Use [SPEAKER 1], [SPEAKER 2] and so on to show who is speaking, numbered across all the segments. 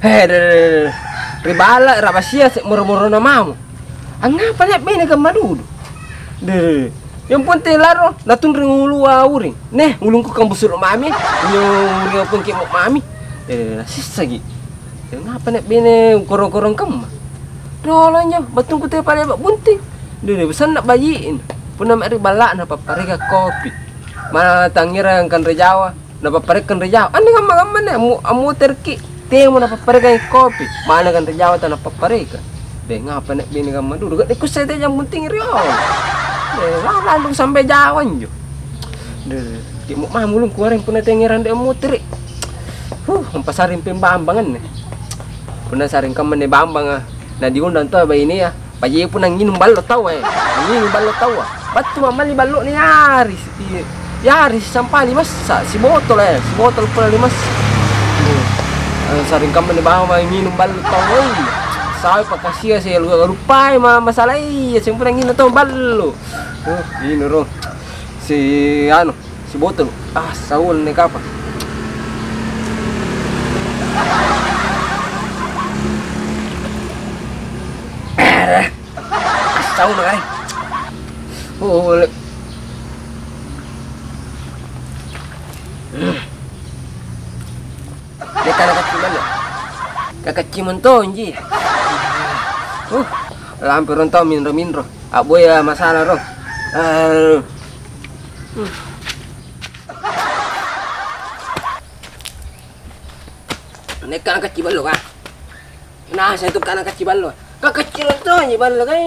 [SPEAKER 1] Heh, ribala rabasia moro-moro na mamu. Angapa nek bene ka madudu. De. Yang penting laro latun ring ulu uring. Neh, ulung ku kang busur mami. Nyo ring pun ki mami. Eh, sisa gi. Ngapa nek bene korong-korong kem. Dolanya, batung ku te pare bak bunting. De, pesan nak bayiin. Puna ribala na paparega kopi. Mana tangira kan rejawa. Paparega kan rejawa. Ani ngama-ngama ne amu amu terki. Temo na paparega kopi. Mana kan rejawa ta na paparega. De, ngapa nek bene ka madudu. Gak ikut saya yang penting rio. Eh, lalu sampai Jawan. Deh, di mau mah mulung kuarin puna tengeran dia muter. Huh, pasarin pembambangan nih. Puna saring kamen nih bambang ah. Nah diundang tuh apa ini ya. Paji pun nang nginum ballo tahu eh. Nginum ballo tahu ah. Batu mama li ballo nih yaris. Iya. Yaris sampai lima si botol eh. Si botol pula lima. Saring kamen nih bambang nginum ballo tahu eh. Saya pakasih saya lupa lupa mah masalah iya. Sing pernah nginum tahu ballo. Oh, ini roh. Si anu, si botol. Ah, saul nih? Eh, saul nih. Oh, kan kecil mana? Kakak cimun tuh, Nji. Uh, lampir rontok minro minro. Abo ya masalah roh. Uh, Ini kan kecil balo kan? Nah, saya tuh kan kecil. Kak kecil tuh ni balo kan?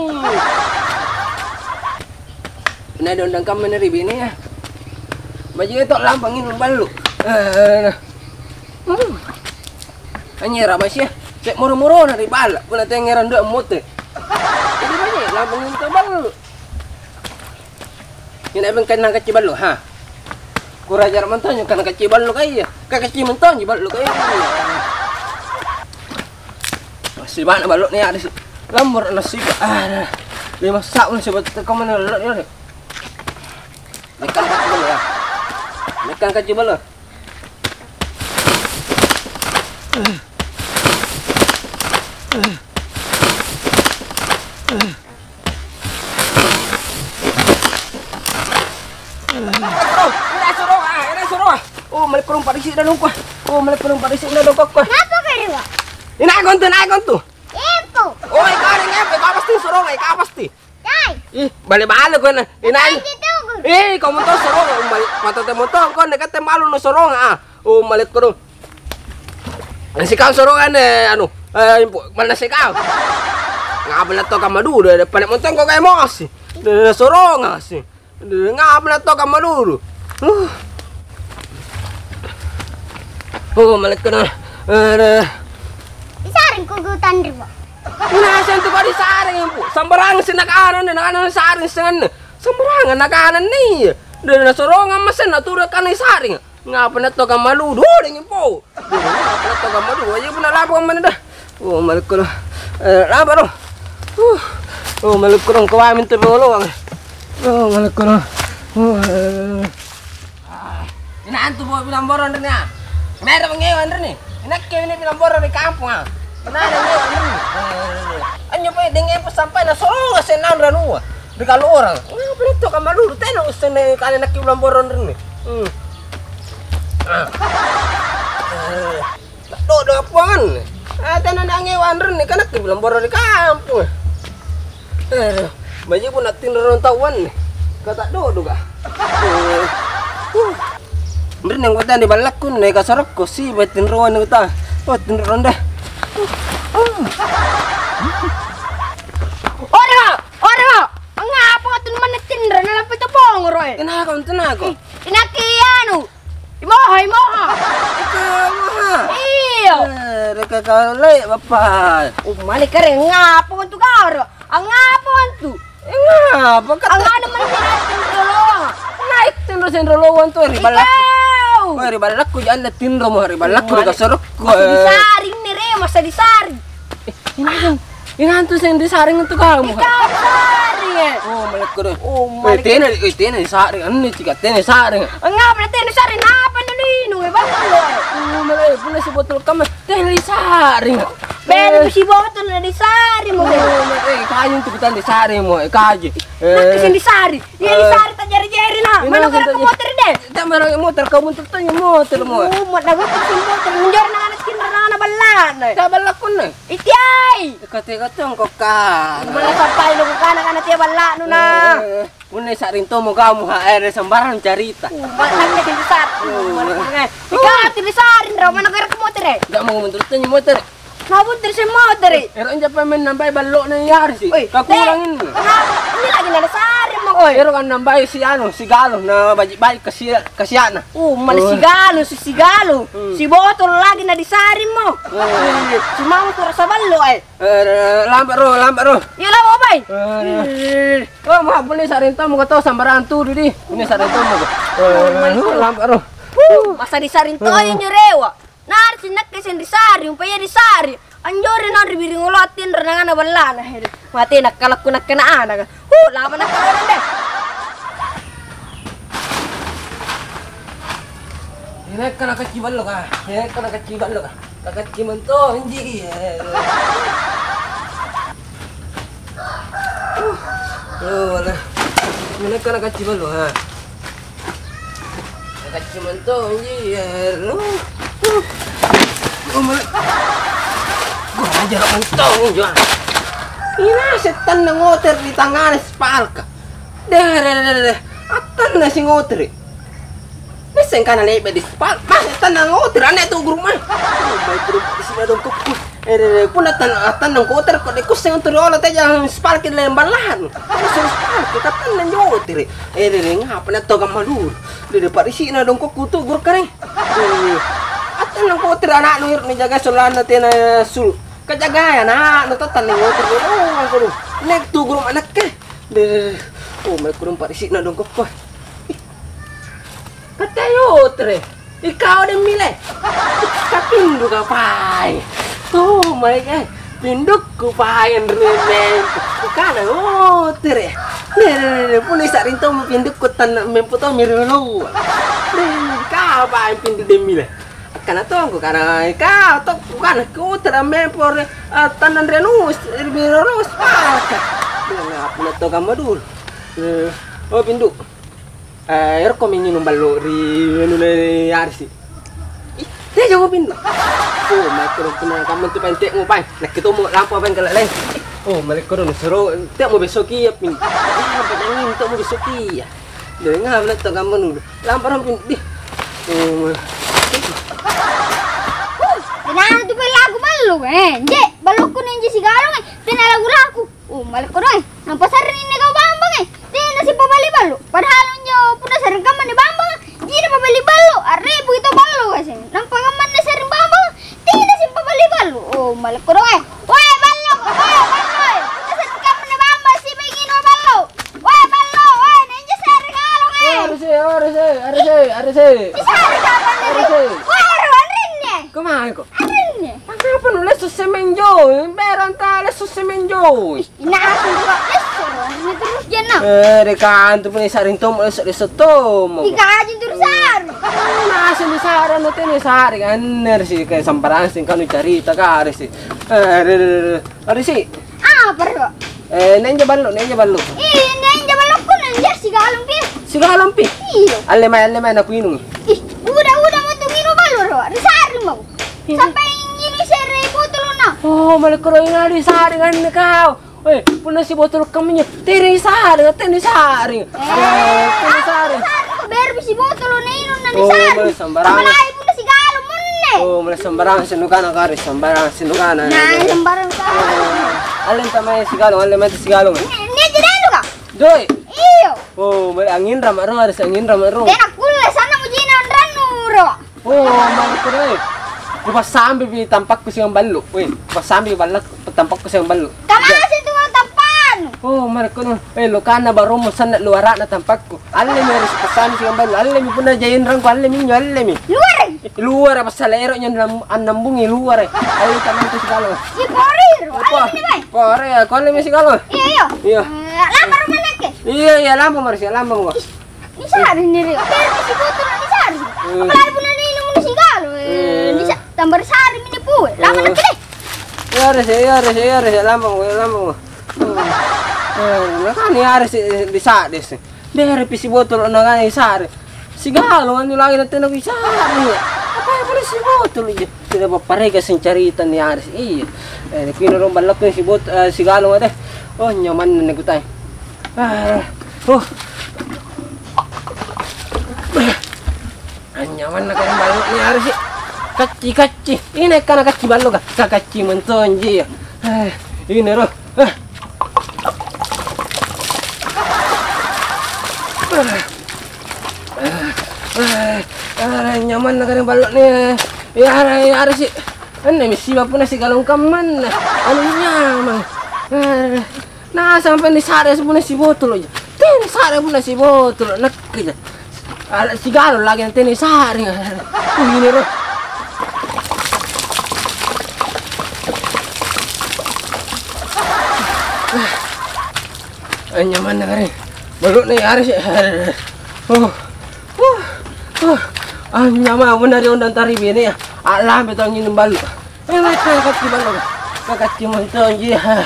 [SPEAKER 1] Nah, dondang kamu dari bini ya. Baju itu lampangin balo. Eh, hmm. Hanya rabas ya. Cek moro-moro na di bala. Kula tengeran dua mote. Jadi banyak lampangin ke balo. Yan abang nang kecibal lo, ha? Kurajar mantan yung kan kecibal lo kaya. Kakeci mantan yung balo kaya. Si bana balok ni ada si lamur na si ah. Lima sak na si bat ka man lo yo. Nekan kecibal lo. Nekan kecibal lo. Oh, malik kurung parisi na ko. Oh, malik kurung parisi na ko ko.
[SPEAKER 2] Kenapa kedua?
[SPEAKER 1] Inagon to, inagon to.
[SPEAKER 2] Ipo.
[SPEAKER 1] Oh, ikaw ikaw pasti surong, ikaw pasti.
[SPEAKER 2] Dai.
[SPEAKER 1] Ih, bali-bali ko na. Inain.
[SPEAKER 2] Dito.
[SPEAKER 1] Eh, surong, malo no surong ah. Oh, malik kurung. Ang sikaw surongan eh, ano, eh, malas ikaw. Nga pala to kamaduro, panik mo ko kay mo kasi. Surong kasi. Nga pala to kamaduro. Uh. Oh, malik ko na. Uh,
[SPEAKER 2] Isaring kugutan riba.
[SPEAKER 1] Inasan to pa di saring po. Sambarangan si nakaanan na nakaanan sa saring sa nga. Sambarangan nakaanan ni. Dahil nasurongan masan natura ka na saring. Nga pa na to ka maludo rin po. Nga pa na to ka maludo. Ayaw po na lapo ang manada. Oh, malik ko na. Eh, laba ro. Uh. Oh, malik ko na. Kawamin to polo. Oh, malik ko na. Oh, uh. Inaan to po pinamboran rin niya. Meron ngayon rin eh. Inakya ini di kampung ah. Rin? Anyo pa dengan sampai na solo sa nan ranua. Di kalau orang. Nga pa nito ka malulu tayo usta na kani nakiulang boron eh. Hmm. Ah. Do do apuan. Ah tanan na ngayon rin eh kanak kiulang boron di kampung. Eh, baju pun natin ron tawan. Kata do do ga. Uh. Bener nang kota di balak kun naik kasarok ko si batin ruan nang ta. Oh tin ronda.
[SPEAKER 2] Ora, ora. Ngapa katun manetindra na lapit to bong roy.
[SPEAKER 1] Kenapa kau tenaga?
[SPEAKER 2] Inaki anu. Imoha, imoha.
[SPEAKER 1] Ikaw
[SPEAKER 2] Iyo.
[SPEAKER 1] Reka kalay bapak.
[SPEAKER 2] Oh, mali ka rin. Ngapa kanto karo. Ang ngapa kanto.
[SPEAKER 1] Ngapa ka?
[SPEAKER 2] Ang ano man sinatindra
[SPEAKER 1] Naik tinro sa rolowan to ri balak. Oh, ri balak ko yan na tinro mo ri balak
[SPEAKER 2] Wala.
[SPEAKER 1] kasarok ko.
[SPEAKER 2] Masa disaring ni Re, masa disaring.
[SPEAKER 1] Inahan. Inahan to sa hindi saring to ka mo.
[SPEAKER 2] Ikaw disaring eh.
[SPEAKER 1] Oh, malak rin.
[SPEAKER 2] Oh,
[SPEAKER 1] Eh,
[SPEAKER 2] mali ka.
[SPEAKER 1] tena, eh, tena, saring. Ano ni chika, tena, saring.
[SPEAKER 2] Ang nga pala tayo disaring, napa na nino. may ballo eh.
[SPEAKER 1] Oh, malay, puna si botol kami. Dahil sari nga.
[SPEAKER 2] Pero si botol na di sari mo.
[SPEAKER 1] Oh, malay, kaya yung tukutan di sari mo, eh, kaya.
[SPEAKER 2] Nakis di sari. Yan di sari ta jari-jari na.
[SPEAKER 1] Ina,
[SPEAKER 2] Mana ka
[SPEAKER 1] ganda
[SPEAKER 2] na
[SPEAKER 1] niya.
[SPEAKER 2] motor de.
[SPEAKER 1] Dama lang yung motor, kau muntul to yung motor mo.
[SPEAKER 2] Oh, mo nagot si motor. Munjar na.
[SPEAKER 1] Tabal ako na.
[SPEAKER 2] Itiay.
[SPEAKER 1] Ikati-katong ko ka.
[SPEAKER 2] Mana sampai no tiya na.
[SPEAKER 1] Unay sa mo ka ere sa carita.
[SPEAKER 2] Na. Ikaw raw motor eh.
[SPEAKER 1] Gak mau muntul to yung motor.
[SPEAKER 2] Nabuntir si motor eh.
[SPEAKER 1] Pero hindi pa man nambay balo na nangyari si.
[SPEAKER 2] Uy,
[SPEAKER 1] Kakulangin.
[SPEAKER 2] te, Kenapa? Ini lagi na sari mo oy.
[SPEAKER 1] Pero kan nambay si ano, si Galo na baji-baji kasi kasi ana.
[SPEAKER 2] Oh, mana sigalo, si sigalo.
[SPEAKER 1] Hmm.
[SPEAKER 2] Si botol lagi na di sari mo. Si mama ko sa ballo eh.
[SPEAKER 1] eh, lambat ro, lambat ro.
[SPEAKER 2] Iya lah mo bay.
[SPEAKER 1] Eh, Oh, mga puli sa rin to mo to sambaran tu di. Ini sa rin to mo. Eh, lambat ro.
[SPEAKER 2] Masa di sarin to yun yung rewa. Nar sinak kasi di sari, yung paya di sari. Anjori na ribiri ngulatin na nga na wala na. Mati nakalak ko na kanaan. Huh, laban na karoon deh.
[SPEAKER 1] Ini kan kacibal lo ka. Ini kan kacibal lo ang to, hindi. Ina, setan na ngoter di tangan spalka. Deh, deh, deh, deh. Atan na si ngoter. eh. Mesen ka na lebe di spal. Mas tanang ngoter ane tu guru mah. Oh, May grupo di sini dong kuku. Eh, pun atan atan nang koter ko de kuseng untuk olah teh yang spal ke lembalan. Kuseng spal kita tan nang ngoter. Eh, eh, ngapa na to gamalur. De de parisi na dong kuku tu gur. Eh, Atan nang koter anak ni jaga solana teh na sul. Kajaga ya na, nang ngoter. Oh, aku tu. Nek tu guru anak ke. De Oh, may kurang parisi na dong kuku. Katayo, tre. Ikaw din mile. Kapindu ka pai. Oh, mereka pinduk ku pai remen. Kana oh, tre. Ne ne ne puni sa rin to mo pinduk ko tan memputo mirolo. Ne ka pai pinduk din mile. Kana to ko kana ka to kana ko tra mempor tanan renus mirolo sparka. Ne apna to kamadul. Oh, pinduk. Eh, ero kami minum ballo ri anu le arsi. Dia jauh pin. Oh, mai kuro pina kamu tu pentek mo pai. Nak ketemu lampu apa kalau lain. Oh, mai kuro nu seru. Tiap mo besok ya pin. Ah, pedangin tu mo besok ya. Dia ngam nak tu nu. Lampu ram pin di. Oh,
[SPEAKER 2] Kenapa tuh lagu ballo eh? Je, ballo ko ninja si galong eh. Tina lagu lagu. Oh, malik ko eh. Nampak sarin ini kau bambang eh. Tina si pabali ballo. Padahal unjo puna sarin kaman ni bambang. Jira pabali ballo. Arre begitu ballo kasi. Nampak kaman ni sarin bambang. Tina si pabali ballo. Oh, malik ko eh. Woi, ballo. Woi, ballo. Puna sarin kaman ni bambang si begini ballo. Woi, ballo. Woi, ninja sarin galong eh.
[SPEAKER 1] arsi, arsi, arsi, arsi.
[SPEAKER 2] Si sarin kaman ni.
[SPEAKER 1] Arsi.
[SPEAKER 2] Woi, arwanin niya.
[SPEAKER 1] Kumain ko.
[SPEAKER 2] Arin niya.
[SPEAKER 1] Apa nu lesu semenjo? Beran ka lesu semenjo.
[SPEAKER 2] Inaasal ko. Leso, ano terus dyan na.
[SPEAKER 1] Eh, rekan tu pun saring tom tom.
[SPEAKER 2] Ika aja
[SPEAKER 1] Sara no tene Sara kan si kayak samparan kanu cerita ka ari si. Eh ari si.
[SPEAKER 2] Apa ro?
[SPEAKER 1] Eh nenja ballo nenja ballo.
[SPEAKER 2] Ih, ninja balok ko ninja si galong pi.
[SPEAKER 1] Siga lampi.
[SPEAKER 2] Iyo.
[SPEAKER 1] Alle mai alle mai na kuinung.
[SPEAKER 2] Ih, udah udah mo balo ro. Risari mo. Sampai ini sere botol na.
[SPEAKER 1] Oh, malekro ina di Sara kan kau. Weh, puna si botol kaminya. Tiri Sara, tiri Sara. Eh, tiri
[SPEAKER 2] ko ber si botol na ino na
[SPEAKER 1] Oh,
[SPEAKER 2] risari.
[SPEAKER 1] may sambarangan.
[SPEAKER 2] Malay mo na si galong mo ne.
[SPEAKER 1] Oh, mala sembarang sinukana kari sembarang sinukana.
[SPEAKER 2] Nah, sembarang sa.
[SPEAKER 1] Allen tamay sigalong, allen mai sigalong.
[SPEAKER 2] Ninja dalo ka.
[SPEAKER 1] Joy.
[SPEAKER 2] Iyo.
[SPEAKER 1] Oh, mala angin ramaro, ada angin ramaro.
[SPEAKER 2] Tena kulle sana mo jina ranu ro.
[SPEAKER 1] Oh, malekro eh. Kupas sambil bi tampak ko siyang ballo. Weh, kupas sambil balak tampak ko siyang ballo.
[SPEAKER 2] Kamasi tu ang tapan.
[SPEAKER 1] Oh, malekro no. Eh, lokana baro mo sana luara na tampak ko. Alle mi res pasan siyang ballo. Alle mi puna jayin rang ko, alle mi nyo, alle mi.
[SPEAKER 2] Luar.
[SPEAKER 1] Luar apa salero nya nam anambungi luar eh. Alle taman to sigalo.
[SPEAKER 2] Si Porir. Ano ni ba?
[SPEAKER 1] Pare, ko alle mi sigalo.
[SPEAKER 2] Iya, iya.
[SPEAKER 1] Iya.
[SPEAKER 2] Eh, Lamar mo na ke.
[SPEAKER 1] Iya, iya, lampu Marcia, lampu mo.
[SPEAKER 2] Ni sari ni rin. Pero si na ni sari.
[SPEAKER 1] Hmm.
[SPEAKER 2] Kapalay mo na ni mo ni sigalo. Eh,
[SPEAKER 1] Hmm.
[SPEAKER 2] ni sa tambah sari mini pu. Lama
[SPEAKER 1] Hmm.
[SPEAKER 2] na kini.
[SPEAKER 1] Yare sih, yare sih, yare sih, lambang, lambang. Eh, nakani yare sih di saat deh sih. Dari pisi botol nakani sare. Sigalo kan lagi nanti nabi sare. Apa yang boleh si botol aja? Tidak apa parega sing cerita nih Aris. Iya. Eh, kini orang nih si bot eh, sigalo deh. Oh nyaman nih kutai. Ah, oh. Ah, nyaman na kayong balok ni Aris. Eh. Kaci kaci. Ini kan kaci balok ah. Kakaci mentonji. Eh, ini roh. Ah, ah, nyaman na kayong balok ni Ya, ya, Aris. eh. Ano, may siba po na si Galong Kaman. Ano nyaman? Ah, na sampai ni Sare po na si Botol. Tin, Sare po na si Botol. Si Galong lagi nanti ni Sare. Ini roh. Nyaman na ka rin. Balot na yari siya. Oh. Oh. Oh. Ah, nyaman mo na rin ang taribi niya. Alam ito ang yung balo. Ay, may kakat ki balo. Kakat ki mo ito ang jiha.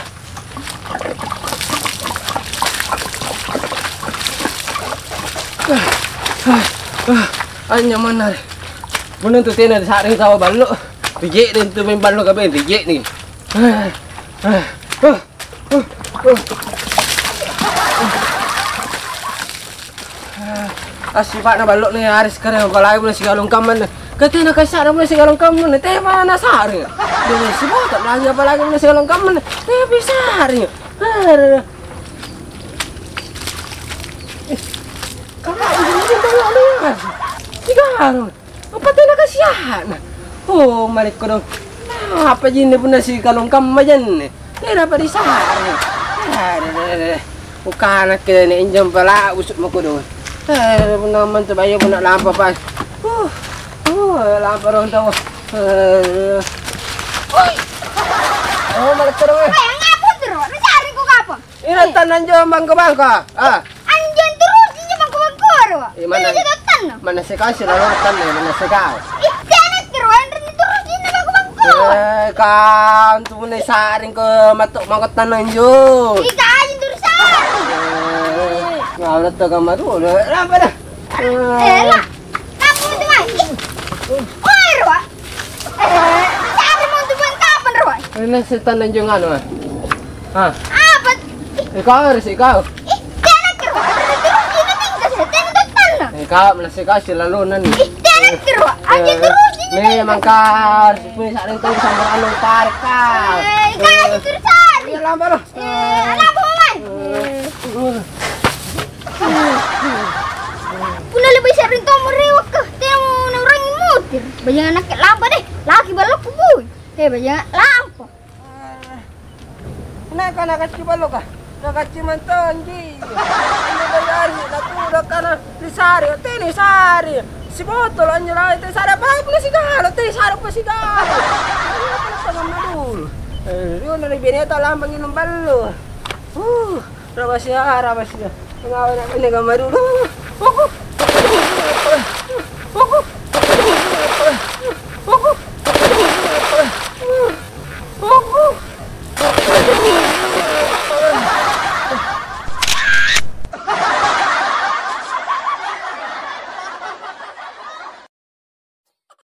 [SPEAKER 1] Ay, nyaman na rin. Muna ito tinan sa ating tawa balo. Reject din ito may balo kami. Reject ni. Ah. Ah. Oh. Oh. Asifat na balok ni Aris kare ko lain mo si galong kaman. Kati na kasi mo si galong kaman. Te pa na sari. Dili si bota lagi apa lagi mo si galong kaman. Te bisa sari. Kakak ni balok ni Aris. Sigaro. Apa te na kasihan. Oh, malik ko dong. Apa jin pun na si galong kaman jan. Te na pa di sari. Bukan nak kena injam pala usut mo ko doon. Eh, naman to bayo ko na lampa pa. Uh, uh, lampa ron. Eh. Oh.
[SPEAKER 2] Nasari ko kapon.
[SPEAKER 1] Ah,
[SPEAKER 2] Andiyan kubangkoro.
[SPEAKER 1] Eh, mana?
[SPEAKER 2] No.
[SPEAKER 1] sila eh, mana se ka.
[SPEAKER 2] Itianak kiro. Andren terus ini bang kubangkoro.
[SPEAKER 1] Eh, kan tu na saring ko matok mangkot tanan jo.
[SPEAKER 2] Ika aja terus sari.
[SPEAKER 1] Eh, ngawlat to ka madu. Lampa na.
[SPEAKER 2] Eh lah. Kamu itu mah. Oh, Roa. Eh, sari mau tuh buat kapan Roa?
[SPEAKER 1] Ina se tanan jo ngano. ah? Ah,
[SPEAKER 2] Apa?
[SPEAKER 1] ikaw Aris, ikaw.
[SPEAKER 2] Itianak kiro. Andren terus ini tinggal saya. Tena dotan no.
[SPEAKER 1] Ikaw, mana se ka sila lunan.
[SPEAKER 2] Itianak kiro. Andiyan terus ini.
[SPEAKER 1] Memang kar, punya saling tahu sama.
[SPEAKER 2] Eh, aja terus sari.
[SPEAKER 1] Iya lampa lo.
[SPEAKER 2] Eh, alam mo man. Puna lebih sering to merewak ka. Tiyan mo na orang imutir. Bayangan nak lampa deh. Laki balok ko boy. Eh, bayangan lampa.
[SPEAKER 1] Kenapa nak kacau balo ka? Nak kacau manton ji. Ano bayari? Natuda ka na di sari. Tini sari. Si botol lang. Tini sari. Po na si Galo. Tini sari pa si Galo. Ano pa na sa madul? Eh, yun na bineta lang bang inom balo. Uh, rabas siya, rabas siya. Ang awa na pinagamadu. Oh, oh, Woohoo!